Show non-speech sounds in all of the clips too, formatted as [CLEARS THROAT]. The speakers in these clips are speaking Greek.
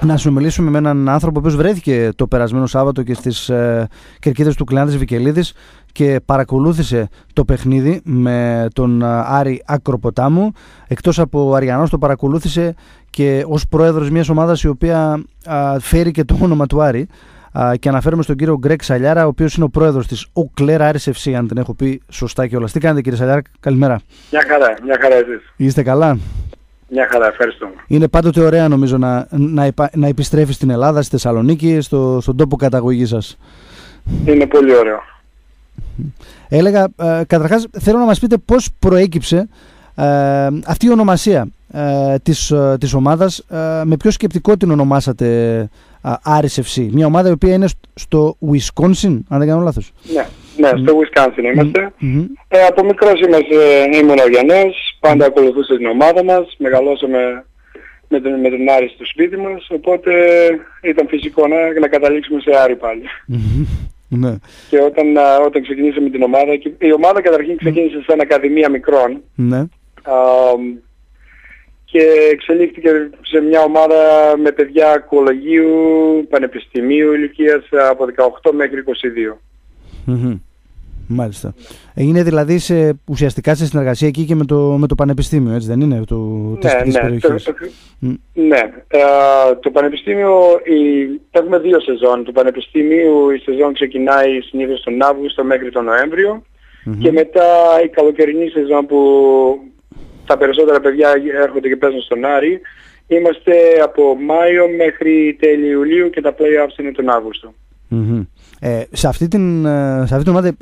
να συνομιλήσουμε με έναν άνθρωπο που βρέθηκε το περασμένο Σάββατο και στις ε, κερκίδες του Κλεάνδης Βικελίδης και παρακολούθησε το παιχνίδι με τον ε, Άρη Ακροποτάμου. Εκτός από Αριανός το παρακολούθησε και ως πρόεδρος μιας ομάδας η οποία φέρει και το όνομα του Άρη και αναφέρομαι στον κύριο Γκρέκ Σαλιάρα, ο οποίος είναι ο πρόεδρος της Οκλέρα RSFC, αν την έχω πει σωστά και όλα. Τι κάνετε, κύριε Σαλιάρα, καλημέρα. Μια χαρά, μια χαρά εσείς. Είστε καλά; Μια χαρά, ευχαριστώ. Είναι πάντοτε ωραία νομίζω να, να, να επιστρέφεις στην Ελλάδα, στη Θεσσαλονίκη, στο, στον τόπο καταγωγής σας. Είναι πολύ ωραίο. Έλεγα, ε, καταρχάς θέλω να μας πείτε πώς προέκυψε ε, αυτή η ονομασία ε, της, ε, της ομάδας, ε, με ποιο σκεπτικό την ονομάσατε Άρης FC, μια ομάδα η οποία είναι στο Wisconsin, αν δεν κάνω λάθος. Ναι, ναι στο Wisconsin είμαστε. Ε, από μικρός είμαστε, ήμουν Αυγιανός, πάντα ακολουθούσα την ομάδα μας, μεγαλώσαμε με τον, με τον Άρη στο σπίτι μας, οπότε ήταν φυσικό να, να καταλήξουμε σε Άρη πάλι. Ναι. Και όταν, όταν ξεκινήσαμε την ομάδα, η ομάδα καταρχήν ξεκίνησε σαν Ακαδημία Μικρών. Ναι. Και εξελίχθηκε σε μια ομάδα με παιδιά κολογίου, πανεπιστημίου ηλικίας από 18 μέχρι 22. Μάλιστα. Είναι δηλαδή σε, ουσιαστικά σε συνεργασία εκεί και με το, με το Πανεπιστήμιο, έτσι δεν είναι, το, ναι, της, ναι, το, ναι. Ε, το Πανεπιστήμιο, η, έχουμε δύο σεζόν. Το Πανεπιστήμιο η σεζόν ξεκινάει συνήθως τον Αύγουστο μέχρι τον νοεμβριο και μετά η καλοκαιρινή σεζόν που τα περισσότερα παιδιά έρχονται και παίζουν στον Άρη. Είμαστε από Μάιο μέχρι τέλη Ιουλίου και τα play-offs είναι τον αυγουστο Ε, σε, αυτή την, ε, σε αυτή την ομάδα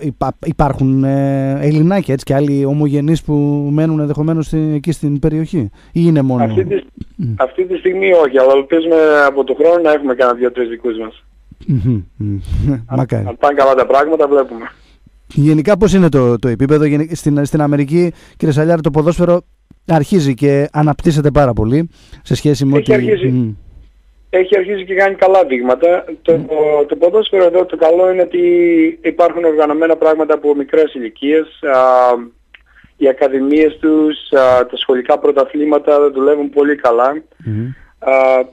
υπάρχουν ε, Ελληνάκια έτσι, και άλλοι ομογενείς που μένουν ενδεχομένως εκεί στην περιοχή ή είναι μόνο... Αυτή τη, αυτή τη στιγμή όχι, αλλά ελπίζουμε από το χρόνο να έχουμε κανένα δύο-τρεις δικούς μας. αν, αν πάνε καλά τα πράγματα βλέπουμε. Γενικά πώς είναι το, το επίπεδο; Στην, στην Αμερική, κύριε Σαλιάρη, το ποδόσφαιρο αρχίζει και αναπτύσσεται πάρα πολύ σε σχέση με ότι... Αρχίσει, Έχει αρχίσει και κάνει καλά δείγματα. Το, το ποδόσφαιρο εδώ το καλό είναι ότι υπάρχουν οργανωμένα πράγματα από μικρές ηλικίες. οι ακαδημίες τους, τα σχολικά πρωταθλήματα δουλεύουν πολύ καλά.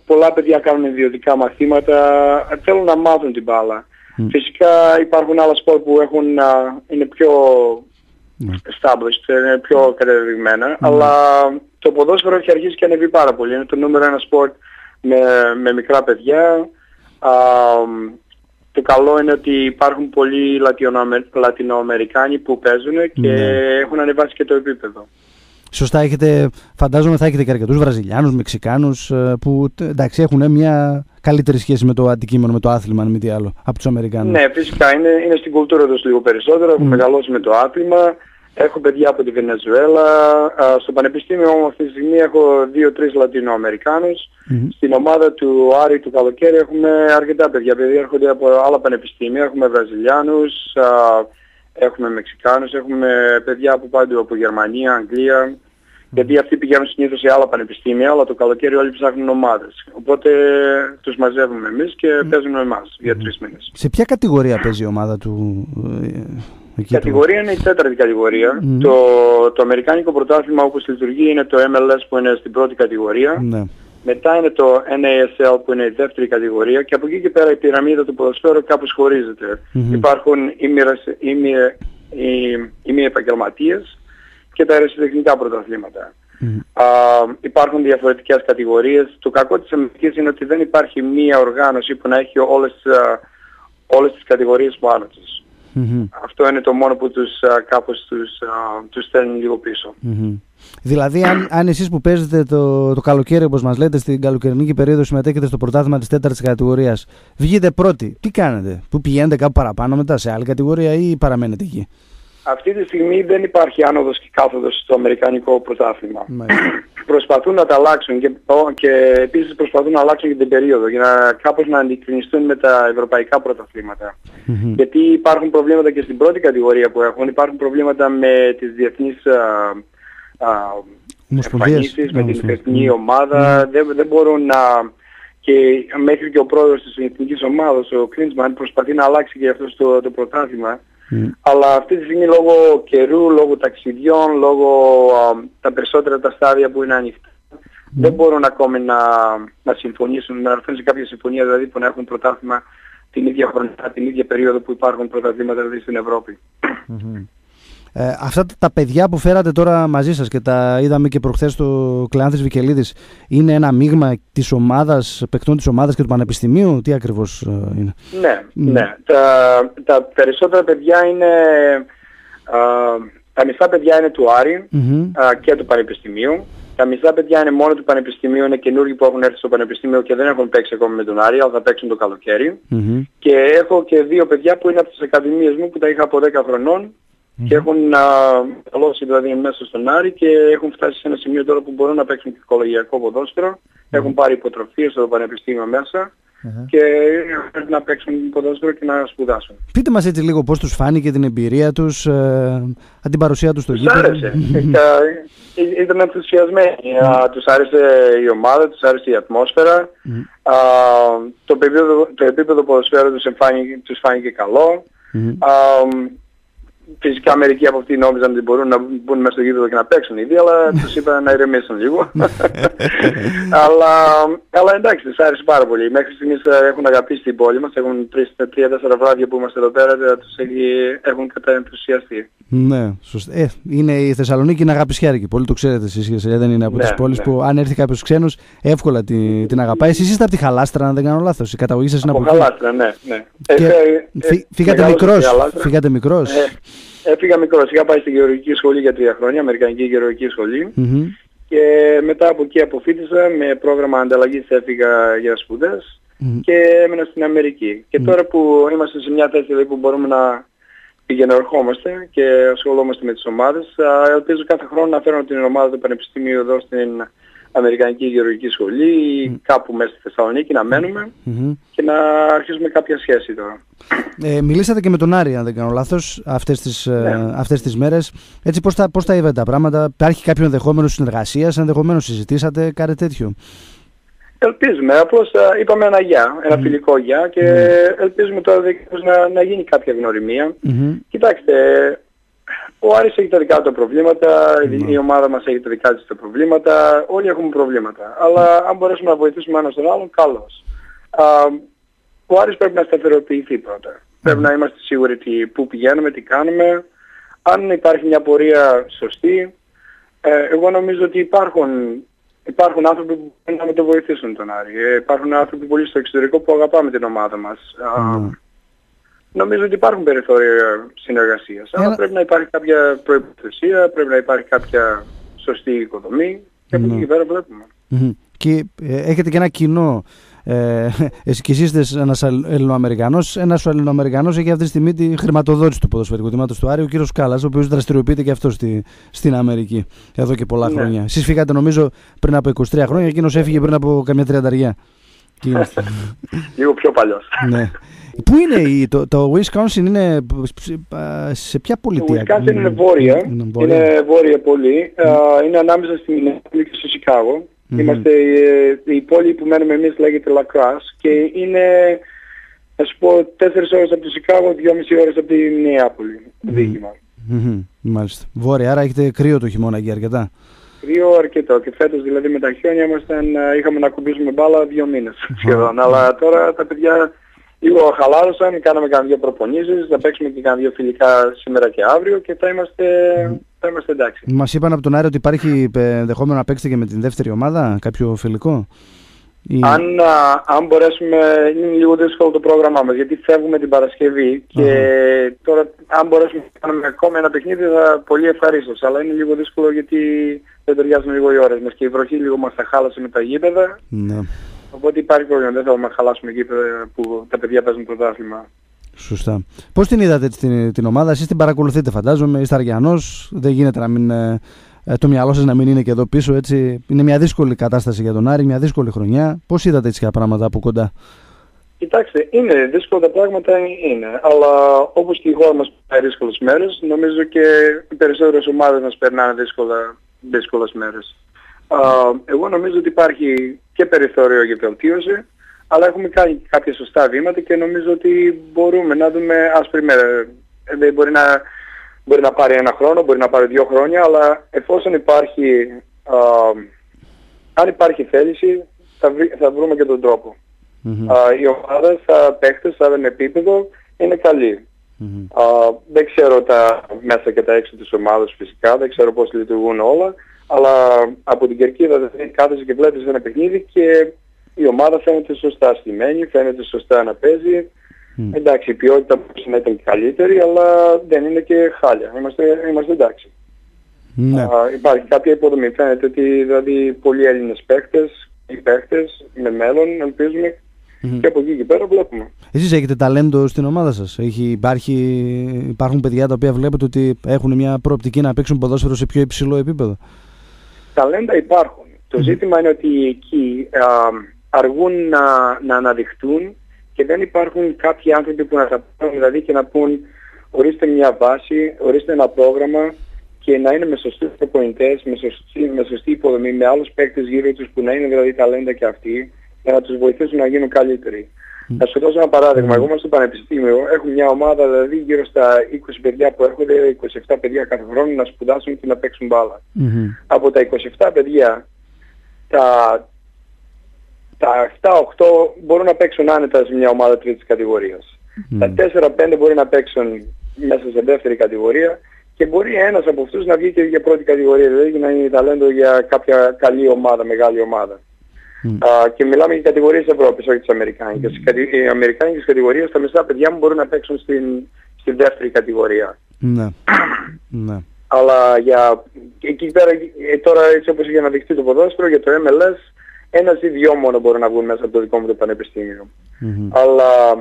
πολλά παιδιά κάνουν ιδιωτικά μαθήματα, θέλουν να μάθουν την μπάλα. Φυσικά υπάρχουν άλλα σπορ που έχουν, είναι πιο ναι. established, είναι πιο κατεδειγμένα, ναι. αλλά το ποδόσφαιρο έχει αρχίσει και ανεβεί πάρα πολύ. Είναι το νούμερο ένα σπορ με, με μικρά παιδιά. Α, το καλό είναι ότι υπάρχουν πολλοί Λατινοαμερικάνοι που παίζουν και ναι. έχουν ανεβάσει και το επίπεδο. Σωστά, έχετε, φαντάζομαι θα έχετε και αρκετούς Βραζιλιάνους, Μεξικάνους ε, που εντάξει, έχουν μια καλύτερη σχέση με το αντικείμενο, με το άθλημα, αν μη τι άλλο, από τους Αμερικάνους. Ναι, φυσικά είναι, είναι στην κουλτούρα τους λίγο περισσότερο, έχουν μεγαλώσει με το άθλημα. Έχω παιδιά από τη Βενεζουέλα. Στο πανεπιστήμιο όμως αυτή τη στιγμή έχω δύο-τρεις Λατινοαμερικάνους. Στην ομάδα του Άρη του καλοκαίρι έχουμε αρκετά παιδιά. Παιδιά έρχονται από άλλα πανεπιστήμια. Έχουμε Βραζιλιάνους, έχουμε Μεξικάνους, έχουμε παιδιά από πάντου από Γερμανία, Αγγλία. Γιατί αυτοί πηγαίνουν συνήθως σε άλλα πανεπιστήμια, αλλά το καλοκαίρι όλοι ψάχνουν ομάδες. Οπότε τους μαζεύουμε εμείς και παίζουν με εμάς για τρεις μήνες. Σε ποια κατηγορία παίζει η ομάδα του ε, η κατηγορία είναι η τέταρτη κατηγορία. Το, το Αμερικάνικο πρωτάθλημα όπως λειτουργεί είναι το MLS που είναι στην πρώτη κατηγορία. Ναι. Μετά είναι το NASL που είναι η δεύτερη κατηγορία και από εκεί και πέρα η πυραμίδα του ποδοσφαίρου κάπως Υπάρχουν οι μη επαγγελματίες και τα αεροσυντεχνικά πρωταθλήματα. υπάρχουν διαφορετικές κατηγορίες. Το κακό της Αμερικής είναι ότι δεν υπάρχει μία οργάνωση που να έχει όλες, όλες τις κατηγορίες πάνω της. Αυτό είναι το μόνο που τους α, κάπως τους, τους στέλνει λίγο Δηλαδή αν, αν εσείς που παίζετε το, το καλοκαίρι όπως μας λέτε στην καλοκαιρινή περίοδο συμμετέχετε στο πρωτάθλημα της τέταρτης κατηγορίας βγείτε πρώτοι, τι κάνετε, που πηγαίνετε κάπου παραπάνω μετά σε άλλη κατηγορία ή παραμένετε εκεί; Αυτή τη στιγμή δεν υπάρχει άνοδος και κάθοδος στο Αμερικανικό πρωτάθλημα. [CLEARS THROAT] προσπαθούν να τα αλλάξουν και, και επίσης προσπαθούν να αλλάξουν και την περίοδο για να κάπως να αντικρινιστούν με τα ευρωπαϊκά Γιατί υπάρχουν προβλήματα και στην πρώτη κατηγορία που έχουν, υπάρχουν προβλήματα με τις διεθνείς α, εμφανίσεις, με την εθνική ομάδα, δεν, δεν μπορούν να... Και μέχρι και ο πρόεδρος της εθνικής ομάδας, ο Κλίντσμαν, προσπαθεί να αλλάξει και αυτό το, το πρωτάθλημα. Αλλά αυτή τη στιγμή λόγω καιρού, λόγω ταξιδιών, λόγω α, τα περισσότερα τα στάδια που είναι ανοιχτά, δεν μπορούν ακόμη να, να συμφωνήσουν, να έρθουν σε κάποια συμφωνία δηλαδή που να έχουν πρωτάθλημα την ίδια χρονιά, την ίδια περίοδο που υπάρχουν πρωταθλήματα δηλαδή στην Ευρώπη. Ε, αυτά τα παιδιά που φέρατε τώρα μαζί σας και τα είδαμε και προχθές στο Κλεάνθης Βικελίδης είναι ένα μείγμα της ομάδας, παικτών της ομάδας και του Πανεπιστημίου, τι ακριβώς ε, είναι; Ναι, ναι. Τα, τα περισσότερα παιδιά είναι, α, τα μισά παιδιά είναι του αρη και του Πανεπιστημίου. Τα μισά παιδιά είναι μόνο του Πανεπιστημίου, είναι καινούργοι που έχουν έρθει στο Πανεπιστήμιο και δεν έχουν παίξει ακόμη με τον Άρη, αλλά θα παίξουν το καλοκαιρι Και έχω και δύο παιδιά που είναι από τις ακαδημίες μου που τα είχα από 10 χρονών και έχουν μεγαλώσει δηλαδή μέσα στον Άρη και έχουν φτάσει σε ένα σημείο τώρα που μπορούν να παίξουν και οικολογιακό ποδόσφαιρο. Έχουν πάρει υποτροφίες στο πανεπιστήμιο μέσα και πρέπει να παίξουν ποδόσφαιρο και να σπουδάσουν. Πείτε μας έτσι λίγο πώς τους φάνηκε την εμπειρία τους, ε, την παρουσία τους στο γήπεδο. Τους άρεσε. Ε, ήταν ενθουσιασμένοι. Τους άρεσε η ομάδα, τους άρεσε η ατμόσφαιρα. Το επίπεδο, το επίπεδο ποδοσφαίρου τους, τους φάνηκε καλό. Φυσικά μερικοί από αυτοί νόμιζαν ότι μπορούν να μπουν μέσα στο γήπεδο και να παίξουν ήδη, αλλά τους είπα να ηρεμήσουν λίγο. [LAUGHS] αλλά, αλλά εντάξει, τους άρεσε πάρα πολύ. Μέχρι στιγμής ε, έχουν αγαπήσει την πόλη μας, έχουν τρία-τέσσερα βράδια που είμαστε εδώ πέρα, τους έχουν καταενθουσιαστεί. Ναι, σωστά. Ε, είναι η Θεσσαλονίκη είναι αγαπησιάρικη, πολύ το ξέρετε εσείς, ε, δεν είναι από ναι, τις πόλεις ναι. που αν έρθει κάποιος ξένος εύκολα την, την αγαπάει. Εσείς είστε από τη Χαλάστρα, αν δεν κάνω λάθος, η καταγωγή σας είναι από, από Χαλάστρα, ναι. ναι. Και ε, ε, φύγατε μικρός, φύγατε μικρός. Ε, Έφυγα μικρός, είχα πάει στη γεωργική σχολή για τρία χρόνια, Αμερικανική γεωργική και μετά από εκεί αποφύτησα με πρόγραμμα ανταλλαγής έφυγα για σπουδές και έμενα στην Αμερική. Και τώρα που είμαστε σε μια θέση δηλαδή, που μπορούμε να πηγαίνουμε και ασχολούμαστε με τις ομάδες, ελπίζω κάθε χρόνο να φέρω την ομάδα του Πανεπιστημίου εδώ στην Αμερικανική Γεωργική Σχολή ή κάπου μέσα στη Θεσσαλονίκη να μενουμε και να αρχίσουμε κάποια σχέση τώρα. Ε, μιλήσατε και με τον Άρη, αν δεν κάνω λάθος, αυτές τις, ε, ναι. αυτές τις μέρες. Έτσι, πώς τα, πώς τα είδατε τα πράγματα, υπάρχει κάποιο ενδεχόμενο συνεργασίας, ενδεχομένως συζητήσατε, κάτι τέτοιο; Ελπίζουμε, απλώς είπαμε ένα γεια, ένα φιλικό γεια και ελπίζουμε τώρα να, να γίνει κάποια γνωριμία. Κοιτάξτε, ο Άρης έχει τα δικά του προβλήματα, η ομάδα μας έχει τα δικά της τα προβλήματα, όλοι έχουμε προβλήματα. Αλλά αν μπορέσουμε να βοηθήσουμε ένας τον άλλον, καλώς. Α, ο Άρης πρέπει να σταθεροποιηθεί πρώτα. Πρέπει να είμαστε σίγουροι τι, πού πηγαίνουμε, τι κάνουμε. Αν υπάρχει μια πορεία σωστή, ε, εγώ νομίζω ότι υπάρχουν, υπάρχουν άνθρωποι που μπορούν να με το βοηθήσουν τον Άρη. Ε, υπάρχουν άνθρωποι πολύ στο εξωτερικό που αγαπάμε την ομάδα μας. Νομίζω ότι υπάρχουν περιθώρια συνεργασίας. Αλλά πρέπει να υπάρχει κάποια προϋποθεσία, πρέπει να υπάρχει κάποια σωστή οικοδομή και από εκεί ναι. πέρα βλέπουμε. Και ε, έχετε και ένα κοινό ε, εσύ και εσείς είστε ένας Ελληνοαμερικανός, ένας Ελληνοαμερικανός έχει αυτή τη στιγμή τη χρηματοδότηση του ποδοσφαιρικού τμήματος του Άρη, ο κύριος Κάλλας, ο οποίος δραστηριοποιείται και αυτός στη, στην Αμερική εδώ και πολλά ναι. χρόνια. Εσείς φύγατε νομίζω πριν από 23 χρόνια, εκείνος έφυγε πριν από καμιά τριανταριά. Λίγο πιο παλιός. ναι. Πού είναι το, το Wisconsin είναι σε ποια πολιτεία; Το Wisconsin είναι βόρεια, είναι βόρεια, είναι βόρεια πολύ. Mm. είναι ανάμεσα στη Μινέαπολη και στο Σικάγο. Mm-hmm. Είμαστε η, η πόλη που μένουμε εμείς λέγεται Lacrosse και είναι να σου πω τέσσερις ώρες από το Σικάγο, δυόμιση ώρες από τη Μινέαπολη. Mm-hmm. Δίκημα. Mm-hmm. Μάλιστα. Βόρεια, άρα έχετε κρύο το χειμώνα εκεί αρκετά. Κρύο αρκετό και φέτος δηλαδή με τα χιόνια ήμασταν, είχαμε να κουμπίσουμε μπάλα δύο μήνες σχεδόν. Αλλά τώρα τα παιδιά λίγο χαλάρωσαν, κάναμε κανένα δύο προπονήσεις, θα παίξουμε και κανένα δύο φιλικά σήμερα και αύριο και θα είμαστε, θα είμαστε εντάξει. Μας είπαν από τον Άρη ότι υπάρχει ενδεχόμενο να παίξετε και με την δεύτερη ομάδα, κάποιο φιλικό; Ή... Αν, α, αν μπορέσουμε, είναι λίγο δύσκολο το πρόγραμμά μας γιατί φεύγουμε την Παρασκευή και τώρα αν μπορέσουμε να κάνουμε ακόμα ένα παιχνίδι θα πολύ ευχαρίστως αλλά είναι λίγο δύσκολο γιατί δεν ταιριάζουν λίγο οι ώρες μας και η βροχή λίγο μας τα χάλασε με τα γήπεδα. Ναι. Οπότε υπάρχει πρόβλημα. Δεν θέλουμε να χαλάσουμε εκεί που τα παιδιά παίζουν πρωτάθλημα. Σωστά. Πώς την είδατε την, την ομάδα, εσείς την παρακολουθείτε, φαντάζομαι. Είστε Αργιανός. Δεν γίνεται να μην, ε, ε, το μυαλό σας να μην είναι και εδώ πίσω. Έτσι. Είναι μια δύσκολη κατάσταση για τον Άρη, μια δύσκολη χρονιά. Πώς είδατε έτσι τα πράγματα από κοντά; Κοιτάξτε, είναι δύσκολα τα πράγματα, είναι. Αλλά όπως και η χώρα μας περνάει δύσκολες μέρες, νομίζω και οι περισσότερες ομάδες μας περνάνε δύσκολα, δύσκολες μέρες εγώ νομίζω ότι υπάρχει και περιθώριο για βελτίωση, αλλά έχουμε κάνει κάποια σωστά βήματα και νομίζω ότι μπορούμε να δούμε άσπρη μέρα. Ε, μπορεί να, μπορεί να πάρει ένα χρόνο, μπορεί να πάρει δύο χρόνια, αλλά εφόσον υπάρχει, αν υπάρχει θέληση θα, θα βρούμε και τον τρόπο. Mm-hmm. οι ομάδες, τα παίχτες, σε ένα επίπεδο είναι καλοί. Mm-hmm. δεν ξέρω τα μέσα και τα έξω της ομάδας φυσικά, δεν ξέρω πώς λειτουργούν όλα, αλλά από την κερκίδα δηλαδή κάθεσαι και βλέπεις ένα παιχνίδι και η ομάδα φαίνεται σωστά στημένη, φαίνεται σωστά να παίζει. Mm. Εντάξει, η ποιότητα μπορεί να ήταν καλύτερη, αλλά δεν είναι και χάλια. Είμαστε, είμαστε εντάξει. Ναι. Α, υπάρχει κάποια υποδομή. Φαίνεται ότι δηλαδή πολλοί Έλληνες παίκτες, οι παίκτες με μέλλον, ελπίζουμε, Mm-hmm. Και από εκεί και πέρα βλέπουμε. Εσείς έχετε ταλέντο στην ομάδα σας; Έχει, υπάρχει, υπάρχουν παιδιά τα οποία βλέπετε ότι έχουν μια προοπτική να παίξουν ποδόσφαιρο σε πιο υψηλό επίπεδο; Ταλέντα υπάρχουν. Το ζήτημα είναι ότι εκεί α, αργούν να, να αναδειχτούν και δεν υπάρχουν κάποιοι άνθρωποι που να τα πούν δηλαδή και να πούν ορίστε μια βάση, ορίστε ένα πρόγραμμα και να είναι με σωστούς προπονητές, με σωστή, με σωστή υποδομή, με άλλους παίκτες γύρω τους που να είναι δηλαδή ταλέντα και αυτοί για να τους βοηθήσουν να γίνουν καλύτεροι. Mm. Θα σου δώσω ένα παράδειγμα. Εγώ είμαι στο Πανεπιστήμιο, έχουμε μια ομάδα δηλαδή γύρω στα 20 παιδιά που έρχονται, 27 παιδιά κάθε χρόνο να σπουδάσουν και να παίξουν μπάλα. Mm-hmm. Από τα 27 παιδιά, τα, τα 7-8 μπορούν να παίξουν άνετα σε μια ομάδα τρίτης κατηγορίας. Mm. Τα 4-5 μπορεί να παίξουν μέσα σε δεύτερη κατηγορία και μπορεί ένας από αυτούς να βγει και για πρώτη κατηγορία, δηλαδή να είναι ταλέντο για κάποια καλή ομάδα, μεγάλη ομάδα. Mm. και μιλάμε για κατηγορίες Ευρώπης, όχι τις Αμερικάνικες. Mm. Οι Αμερικάνικες κατηγορίες, τα μισά παιδιά μου μπορούν να παίξουν στην, στη δεύτερη κατηγορία. Ναι. ναι. Αλλά για, εκεί πέρα, ε, τώρα έτσι όπως για να δειχτεί το ποδόσφαιρο, για το MLS, ένας ή δυο μόνο μπορούν να βγουν μέσα από το δικό μου το πανεπιστήμιο. Mm-hmm. Αλλά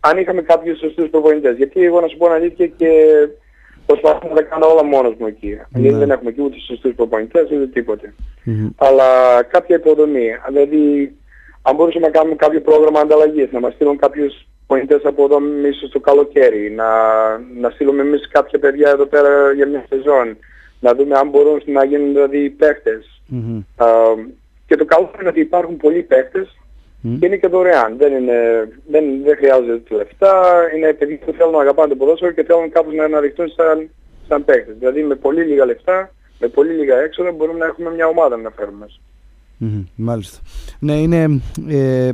αν είχαμε κάποιους σωστούς προπονητές, γιατί εγώ να σου πω αλήθεια και προσπαθώ να τα κάνω όλα μόνος μου εκεί. Ναι. Γιατί δεν έχουμε εκεί ούτε σωστούς προπονητές ούτε τίποτε. Mm-hmm. Αλλά κάποια υποδομή. Δηλαδή, αν μπορούσαμε να κάνουμε κάποιο πρόγραμμα ανταλλαγής, να μας στείλουν κάποιους προπονητές από εδώ ίσως το καλοκαίρι, να, να στείλουμε εμείς κάποια παιδιά εδώ πέρα για μια σεζόν, να δούμε αν μπορούν να γίνουν δηλαδή παίχτες. Mm-hmm. Uh, και το καλό είναι ότι υπάρχουν πολλοί παίχτες Mm. Και είναι και δωρεάν. Δεν, είναι, δεν, δεν χρειάζεται λεφτά. Είναι παιδί που θέλουν να αγαπάνε το ποδόσφαιρο και θέλουν κάπως να αναδειχθούν σαν, σαν παίκτες. Δηλαδή με πολύ λίγα λεφτά, με πολύ λίγα έξοδα μπορούμε να έχουμε μια ομάδα να φέρουμε μέσα. Mm-hmm, μάλιστα. Ναι, είναι, ε,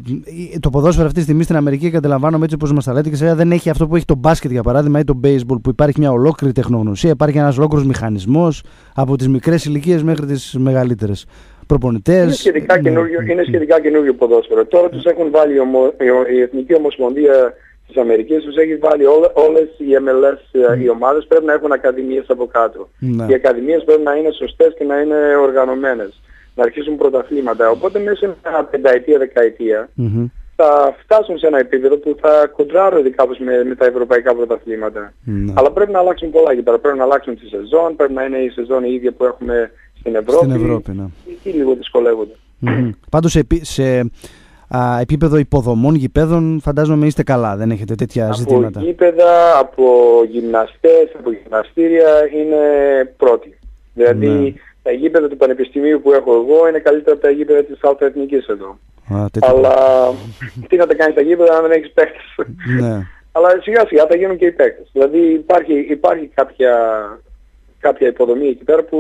το ποδόσφαιρο αυτή τη στιγμή στην Αμερική, καταλαβαίνουμε έτσι όπως μας τα λέτε, και σε δεν έχει αυτό που έχει το μπάσκετ για παράδειγμα ή το baseball, που υπάρχει μια ολόκληρη τεχνογνωσία, υπάρχει ένας ολόκληρος μηχανισμός από τις μικρές ηλικίες μέχρι τις μεγαλύτερες προπονητές. Είναι σχετικά, καινούργιο, είναι σχετικά καινούργιο ποδόσφαιρο. Τώρα τους έχουν βάλει ομο, η Εθνική Ομοσπονδία της Αμερικής, τους έχει βάλει όλε, όλες οι MLS mm. οι ομάδες πρέπει να έχουν ακαδημίες από κάτω. Ναι. Οι ακαδημίες πρέπει να είναι σωστές και να είναι οργανωμένες. Να αρχίσουν πρωταθλήματα. Οπότε μέσα σε μια πενταετία, δεκαετία mm-hmm. θα φτάσουν σε ένα επίπεδο που θα κοντράρονται κάπως με, με τα ευρωπαϊκά πρωταθλήματα. Ναι. Αλλά πρέπει να αλλάξουν πολλά εκεί πέρα. Πρέπει να αλλάξουν τη σεζόν, πρέπει να είναι η σεζόν η ίδια που έχουμε στην Ευρώπη, στην Ευρώπη ναι. εκεί λίγο δυσκολεύονται. Mm-hmm. Πάντως σε, σε α, επίπεδο υποδομών γηπέδων φαντάζομαι είστε καλά, δεν έχετε τέτοια από ζητήματα. Από γήπεδα, από γυμναστές, από γυμναστήρια είναι πρώτη. Δηλαδή ναι. τα γήπεδα του Πανεπιστημίου που έχω εγώ είναι καλύτερα από τα γήπεδα της Εθνικής εδώ. Α, Αλλά τι να τα κάνεις τα γήπεδα αν δεν έχεις παίκτες; ναι. Αλλά σιγά σιγά θα γίνουν και οι παίκτες. Δηλαδή υπάρχει, υπάρχει κάποια κάποια υποδομή εκεί πέρα που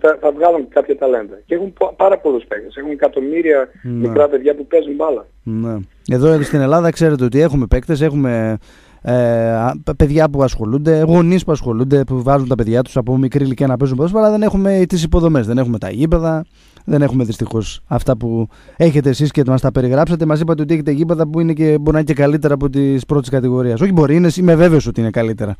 θα, θα βγάλουν κάποια ταλέντα. Και έχουν πάρα πολλούς παίκτες. Έχουν εκατομμύρια ναι. μικρά παιδιά που παίζουν μπάλα. Ναι. Εδώ στην Ελλάδα ξέρετε ότι έχουμε παίκτες, έχουμε ε, παιδιά που ασχολούνται, γονείς που ασχολούνται, που βάζουν τα παιδιά τους από μικρή ηλικία να παίζουν ποδόσφαιρο, αλλά δεν έχουμε τις υποδομές. Δεν έχουμε τα γήπεδα, δεν έχουμε δυστυχώς αυτά που έχετε εσείς και μας τα περιγράψατε. Μας είπατε ότι έχετε γήπεδα που είναι και, μπορεί να είναι και καλύτερα από τη πρώτης κατηγορίας. Όχι, μπορεί, είναι, είμαι βέβαιος ότι είναι καλύτερα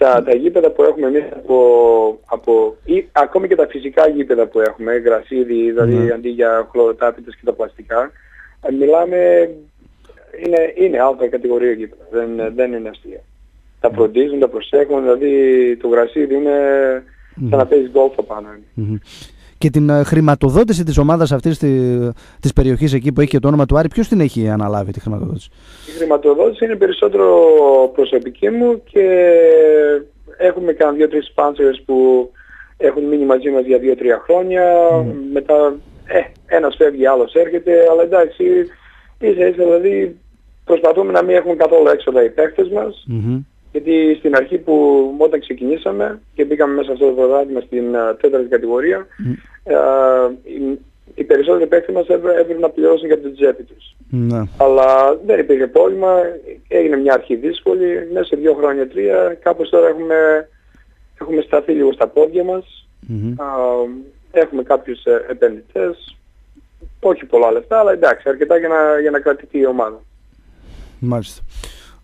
τα, τα γήπεδα που έχουμε εμείς από, από ή, ακόμη και τα φυσικά γήπεδα που έχουμε, γρασίδι, δηλαδή mm. αντί για χλωροτάπητες και τα πλαστικά, ε, μιλάμε, είναι, είναι άλλη κατηγορία γήπεδα, δεν, δεν είναι αστεία. Τα φροντίζουν, τα προσέχουν, δηλαδή το γρασίδι είναι σαν να παίζεις γκολφ απάνω και την ε, χρηματοδότηση της ομάδας αυτής της περιοχής εκεί που έχει και το όνομα του Άρη, ποιος την έχει αναλάβει τη χρηματοδότηση; Η χρηματοδότηση είναι περισσότερο προσωπική μου και έχουμε κάνει δύο-τρεις sponsors που έχουν μείνει μαζί μας για δύο-τρία χρόνια. Mm. Μετά ε, ένας φεύγει, άλλος έρχεται, αλλά εντάξει, ίσα ίσα δηλαδή προσπαθούμε να μην έχουμε καθόλου έξοδα οι παίχτες μας. Mm-hmm. Γιατί στην αρχή που όταν ξεκινήσαμε και μπήκαμε μέσα σε αυτό το πρωτάθλημα στην uh, τέταρτη κατηγορία, mm. Uh, οι περισσότεροι παίκτες μας έπρεπε να πληρώσουν για την τσέπη τους. Ναι. Αλλά δεν υπήρχε πρόβλημα, έγινε μια αρχή δύσκολη, μέσα σε δύο χρόνια, τρία, κάπως τώρα έχουμε, έχουμε σταθεί λίγο στα πόδια μας, έχουμε κάποιους ε, επενδυτές, όχι πολλά λεφτά, αλλά εντάξει, αρκετά για να, για να κρατηθεί η ομάδα. Μάλιστα.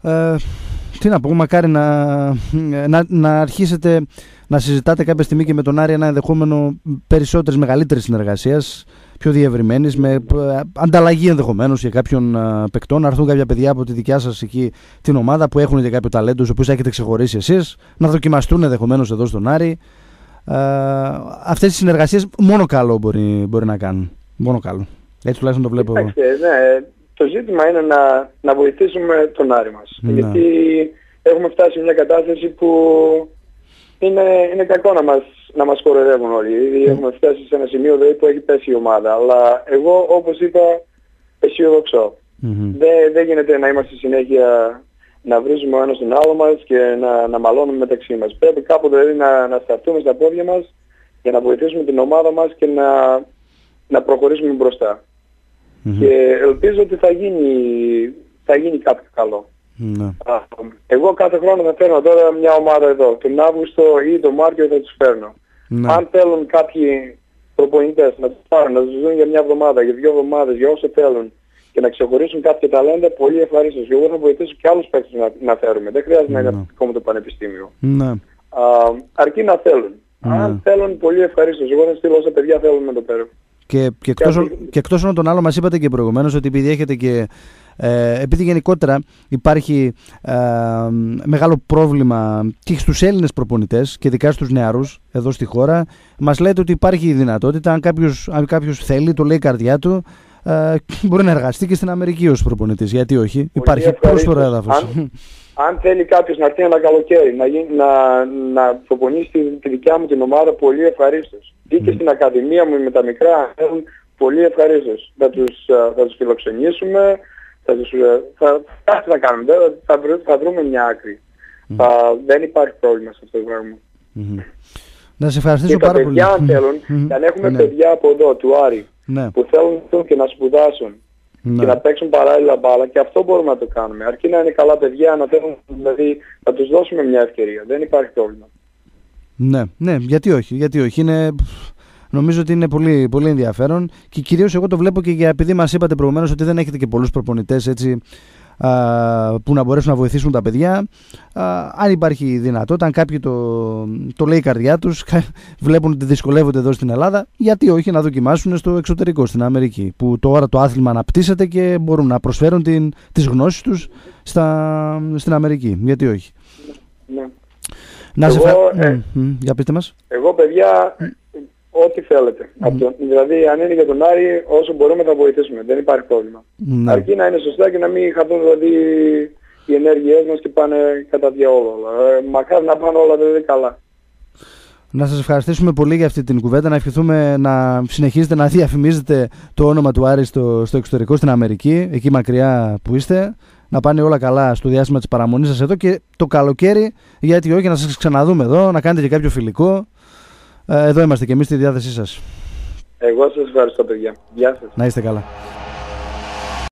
Ε, τι να πω, μακάρι να, να, να αρχίσετε να συζητάτε κάποια στιγμή και με τον Άρη ένα ενδεχόμενο περισσότερης μεγαλύτερης συνεργασίας, πιο διευρυμένης, με ε, ανταλλαγή ενδεχομένως για κάποιον ε, παικτών. Να έρθουν κάποια παιδιά από τη δικιά σας εκεί την ομάδα που έχουν και κάποιο ταλέντο, του οποίους έχετε ξεχωρίσει εσείς, να δοκιμαστούν ενδεχομένως εδώ στον Άρη. Ε, Αυτές οι συνεργασίες μόνο καλό μπορεί, μπορεί να κάνουν. Μόνο καλό. Έτσι τουλάχιστον το βλέπω εγώ. Ναι, το ζήτημα είναι να, να βοηθήσουμε τον Άρη μας. Ναι. Γιατί έχουμε φτάσει σε μια κατάσταση που είναι, είναι κακό να μας, να μας κοροϊδεύουν όλοι. Mm. Έχουμε φτάσει σε ένα σημείο δηλαδή, που έχει πέσει η ομάδα. Αλλά εγώ όπως είπα αισιοδοξώ. Mm-hmm. Δεν, δεν γίνεται να είμαστε συνέχεια να βρίζουμε ο ένας τον άλλο μας και να, να μαλώνουμε μεταξύ μας. Πρέπει κάπου δηλαδή να, να σταθούμε στα πόδια μας για να βοηθήσουμε την ομάδα μας και να, να προχωρήσουμε μπροστά. Mm-hmm. Και ελπίζω ότι θα γίνει, θα γίνει κάποιο καλό. Ναι. Εγώ κάθε χρόνο θα φέρνω τώρα μια ομάδα εδώ. Τον Αύγουστο ή τον Μάρτιο θα τους φέρνω. Ναι. Αν θέλουν κάποιοι προπονητές να τους πάρουν, να τους δουν για μια εβδομάδα, για δύο εβδομάδες, για όσο θέλουν και να ξεχωρίσουν κάποια ταλέντα, πολύ ευχαρίστως. Και εγώ θα βοηθήσω και άλλους παίκτες να, να φέρουμε. Δεν χρειάζεται να είναι ναι. δικό μου το πανεπιστήμιο. Ναι. Α, αρκεί να θέλουν. Ναι. Αν θέλουν, πολύ ευχαρίστως. Εγώ θα στείλω όσα παιδιά θέλουν να το παίρνω. Και, και, εκτός, και εκτός των άλλων μας είπατε και προηγουμένως ότι επειδή έχετε και ε, επειδή γενικότερα υπάρχει ε, μεγάλο πρόβλημα και στους Έλληνες προπονητές και ειδικά στους νεαρούς εδώ στη χώρα μας λέτε ότι υπάρχει η δυνατότητα αν κάποιος, αν κάποιος θέλει, το λέει η καρδιά του ε, μπορεί να εργαστεί και στην Αμερική ως προπονητής. Γιατί όχι, Πολύ υπάρχει πρόσφορο έδαφος. Αν, αν θέλει κάποιος να έρθει ένα καλοκαίρι να, να, να προπονήσει τη, τη δικιά μου την ομάδα πολύ ευχαρίστως ή και στην Ακαδημία μου με τα μικρά έχουν πολύ ευχαρίστως θα τους, θα τους φιλοξενήσουμε θα, τους, ε, θα, θα, θα κάνουμε, θα, θα βρούμε μια άκρη. Mm. Θα, δεν υπάρχει πρόβλημα σε αυτό το πράγμα. Mm-hmm. Να σε ευχαριστήσω πάρα πολύ. Και τα παιδιά αν θέλουν, mm-hmm. αν έχουμε ναι. παιδιά από εδώ, του Άρη, ναι. που θέλουν και να σπουδάσουν ναι. και να παίξουν παράλληλα μπάλα και αυτό μπορούμε να το κάνουμε. Αρκεί να είναι καλά παιδιά, να θέλουν, δηλαδή να τους δώσουμε μια ευκαιρία. Δεν υπάρχει πρόβλημα. Ναι, ναι, γιατί όχι, γιατί όχι. Είναι Νομίζω ότι είναι πολύ, πολύ ενδιαφέρον και κυρίως εγώ το βλέπω και για, επειδή μας είπατε προηγουμένως ότι δεν έχετε και πολλούς προπονητές έτσι που να μπορέσουν να βοηθήσουν τα παιδιά. αν υπάρχει δυνατότητα, αν κάποιοι το, το λέει η καρδιά τους, βλέπουν ότι δυσκολεύονται εδώ στην Ελλάδα, γιατί όχι να δοκιμάσουν στο εξωτερικό, στην Αμερική, που τώρα το άθλημα αναπτύσσεται και μπορούν να προσφέρουν τι τις γνώσεις τους στην Αμερική. Γιατί όχι. Ναι. Να σε ε, για πείτε μας. Εγώ παιδιά ό,τι θέλετε. Mm. δηλαδή, αν είναι για τον Άρη, όσο μπορούμε θα βοηθήσουμε. Δεν υπάρχει πρόβλημα. Mm. Αρκεί να είναι σωστά και να μην χαθούν δηλαδή οι ενέργειές μας και πάνε κατά διαόλου. Ε, μακάρι να πάνε όλα δηλαδή καλά. Να σας ευχαριστήσουμε πολύ για αυτή την κουβέντα, να ευχηθούμε να συνεχίζετε να διαφημίζετε το όνομα του Άρη στο, στο εξωτερικό, στην Αμερική, εκεί μακριά που είστε, να πάνε όλα καλά στο διάστημα της παραμονής σας εδώ και το καλοκαίρι, γιατί όχι, να σας ξαναδούμε εδώ, να κάνετε και κάποιο φιλικό, ε, εδώ είμαστε και εμείς στη διάθεσή σας. Εγώ σας ευχαριστώ παιδιά. Γεια σας. Να είστε καλά.